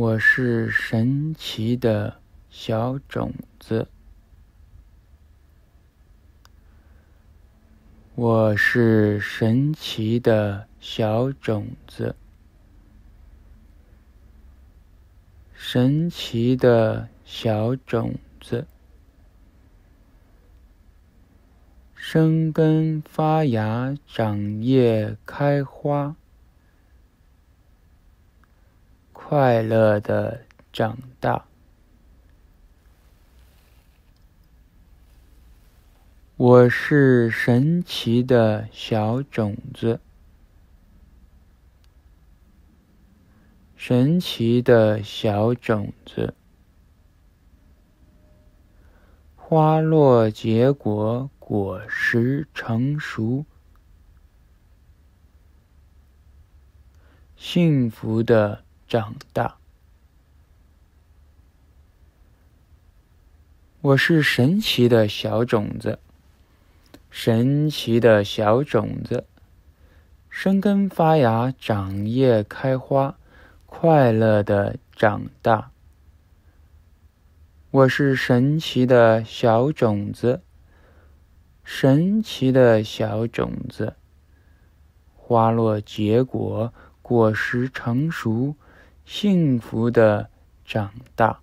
我是神奇的小种子，我是神奇的小种子，神奇的小种子，生根发芽，长叶开花。快乐的长大，我是神奇的小种子，神奇的小种子，花落结果，果实成熟，幸福的。长大，我是神奇的小种子，神奇的小种子，生根发芽，长叶开花，快乐的长大。我是神奇的小种子，神奇的小种子，花落结果，果实成熟。幸福的长大。